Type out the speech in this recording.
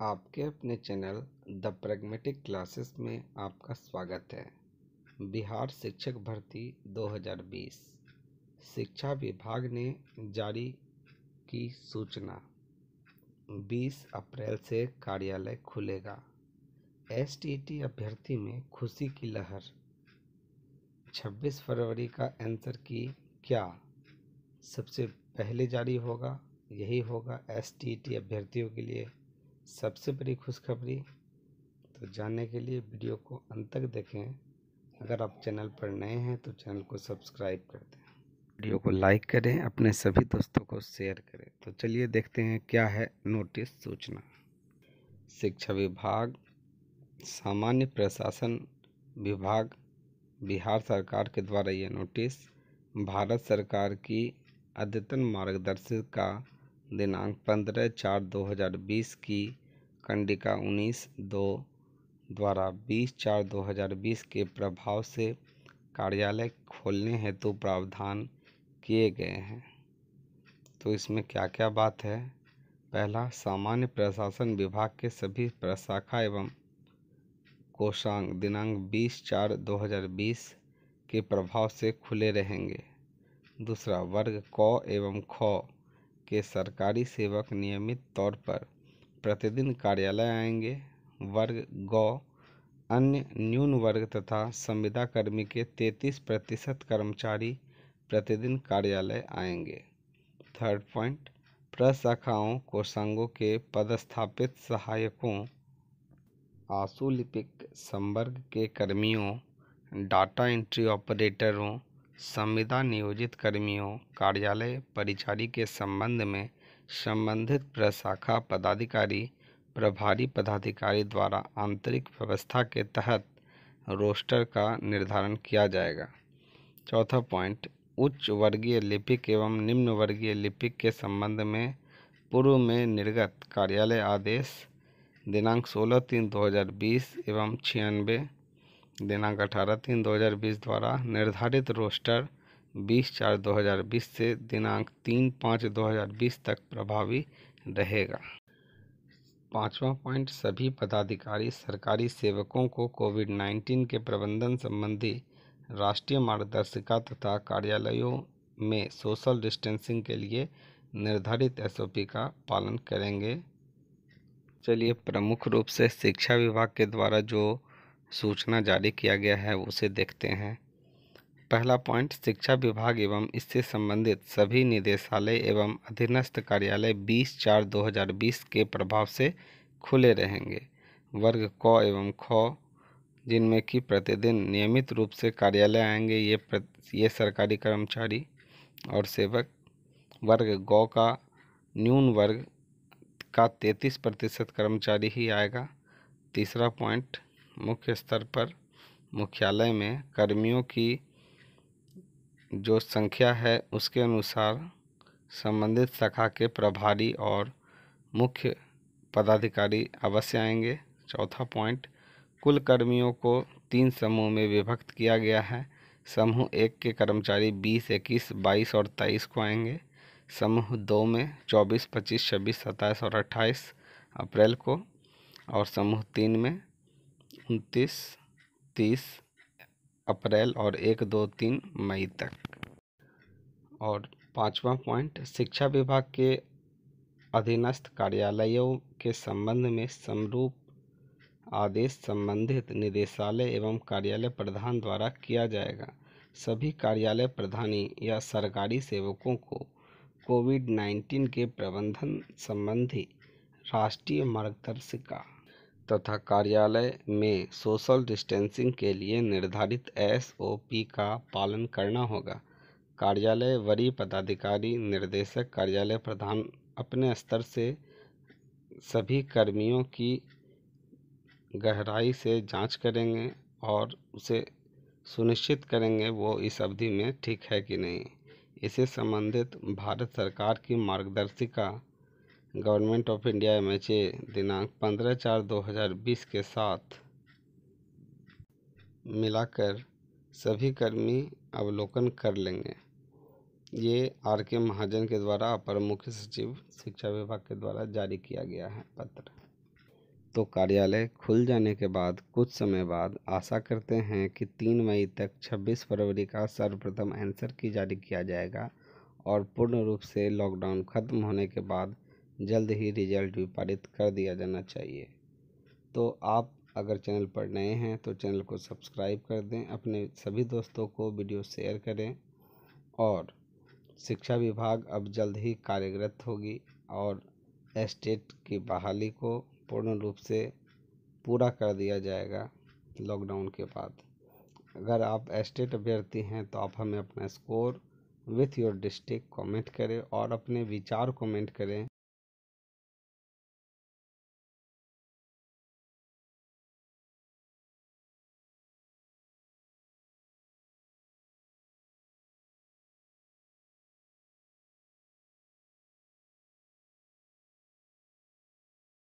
आपके अपने channel the pragmatic classes में आपका स्वागत है। बिहार शिक्षक भर्ती 2020 शिक्षा विभाग ने जारी की सूचना। 20 अप्रैल से कार्यालय खुलेगा। एसटीटी अभ्यर्थी में खुशी की लहर। 26 फरवरी का आंसर की क्या? सबसे पहले जारी होगा, यही होगा एसटीटी अभ्यर्थियों के लिए। सबसे बड़ी खुशखबरी तो जानने के लिए वीडियो को अंत तक देखें। अगर आप चैनल पर नए हैं तो चैनल को सब्सक्राइब कर दें। वीडियो को लाइक करें, अपने सभी दोस्तों को शेयर करें। तो चलिए देखते हैं क्या है नोटिस सूचना। शिक्षा विभाग, सामान्य प्रशासन विभाग, बिहार सरकार के द्वारा ये नोटिस, भारत सरकार की अद्यतन मार्गदर्शिका दिनांक पंद्रह चार दो हज़ार बीस की कंडिका उन्नीस दो द्वारा बीस चार दो हज़ार बीस के प्रभाव से कार्यालय खोलने हेतु प्रावधान किए गए हैं। तो इसमें क्या क्या बात है? पहला, सामान्य प्रशासन विभाग के सभी प्रशाखा एवं कोषांग दिनांक बीस चार दो हज़ार बीस के प्रभाव से खुले रहेंगे। दूसरा, वर्ग, क एवं ख के सरकारी सेवक नियमित तौर पर प्रतिदिन कार्यालय आएँगे। वर्ग गौ, अन्य न्यून वर्ग तथा संविदा कर्मी के 33 प्रतिशत कर्मचारी प्रतिदिन कार्यालय आएँगे। थर्ड पॉइंट प्रशाखाओं, कोषांगों के पदस्थापित सहायकों, आशुलिपिक संवर्ग के कर्मियों डाटा एंट्री ऑपरेटरों संविदा नियोजित कर्मियों, कार्यालय परिचारी के संबंध में संबंधित प्रशाखा पदाधिकारी, प्रभारी पदाधिकारी द्वारा आंतरिक व्यवस्था के तहत रोस्टर का निर्धारण किया जाएगा। चौथा पॉइंट, उच्च वर्गीय लिपिक एवं निम्न वर्गीय लिपिक के संबंध में पूर्व में निर्गत कार्यालय आदेश, दिनांक 16 तीन 2020 एवं छियानवे, दिनांक अठारह तीन 2020 द्वारा निर्धारित रोस्टर 20 चार 2020 से दिनांक तीन पाँच 2020 तक प्रभावी रहेगा। पांचवा पॉइंट, सभी पदाधिकारी, सरकारी सेवकों को कोविड 19 के प्रबंधन संबंधी राष्ट्रीय मार्गदर्शिका तथा कार्यालयों में सोशल डिस्टेंसिंग के लिए निर्धारित एसओपी का पालन करेंगे। चलिए, प्रमुख रूप से शिक्षा विभाग के द्वारा जो सूचना जारी किया गया है, उसे देखते हैं। पहला पॉइंट शिक्षा विभाग एवं इससे संबंधित सभी निदेशालय एवं अधीनस्थ कार्यालय 20 चार 2020 के प्रभाव से खुले रहेंगे। वर्ग क एवं ख जिनमें कि प्रतिदिन नियमित रूप से कार्यालय आएँगे ये प्र, ये सरकारी कर्मचारी और सेवक। वर्ग गौ का न्यून वर्ग का 33 प्रतिशत कर्मचारी ही आएगा। तीसरा पॉइंट मुख्य स्तर पर मुख्यालय में कर्मियों की जो संख्या है उसके अनुसार संबंधित शाखा के प्रभारी और मुख्य पदाधिकारी अवश्य आएँगे। चौथा पॉइंट कुल कर्मियों को तीन समूह में विभक्त किया गया है। समूह एक के कर्मचारी बीस, इक्कीस, बाईस और तेईस को आएँगे। समूह दो में चौबीस, पच्चीस, छब्बीस, सत्ताईस और अट्ठाईस अप्रैल को। और समूह तीन में उनतीस, तीस अप्रैल और एक, दो, तीन मई तक। और पांचवा पॉइंट, शिक्षा विभाग के अधीनस्थ कार्यालयों के संबंध में समरूप आदेश संबंधित निदेशालय एवं कार्यालय प्रधान द्वारा किया जाएगा। सभी कार्यालय प्रधानी या सरकारी सेवकों को कोविड 19 के प्रबंधन संबंधी राष्ट्रीय मार्गदर्शिका तथा कार्यालय में सोशल डिस्टेंसिंग के लिए निर्धारित एसओपी का पालन करना होगा। कार्यालय, वरीय पदाधिकारी, निर्देशक, कार्यालय प्रधान अपने स्तर से सभी कर्मियों की गहराई से जाँच करेंगे और उसे सुनिश्चित करेंगे वो इस अवधि में ठीक है कि नहीं। इसे संबंधित भारत सरकार की मार्गदर्शिका government of India M H A दिनांक पंद्रह चार दो हज़ार बीस के साथ मिलाकर सभी कर्मी अवलोकन कर लेंगे। ये आर के महाजन के द्वारा, अपर मुख्य सचिव, शिक्षा विभाग के द्वारा जारी किया गया है पत्र। तो कार्यालय खुल जाने के बाद, कुछ समय बाद आशा करते हैं कि तीन मई तक 26 फरवरी का सर्वप्रथम आंसर की जारी किया जाएगा और पूर्ण रूप से लॉकडाउन खत्म होने के बाद जल्द ही रिज़ल्ट भी पारित कर दिया जाना चाहिए। तो आप अगर चैनल पर नए हैं तो चैनल को सब्सक्राइब कर दें, अपने सभी दोस्तों को वीडियो शेयर करें और शिक्षा विभाग अब जल्द ही कार्यरत होगी और एस्टेट की बहाली को पूर्ण रूप से पूरा कर दिया जाएगा लॉकडाउन के बाद। अगर आप एस्टेट अभ्यर्थी हैं तो आप हमें अपना score with your district comment करें और अपने विचार कमेंट करें।